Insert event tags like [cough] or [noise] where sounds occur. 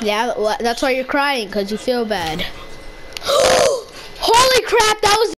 Yeah, that's why you're crying, because you feel bad. [gasps] Holy crap, that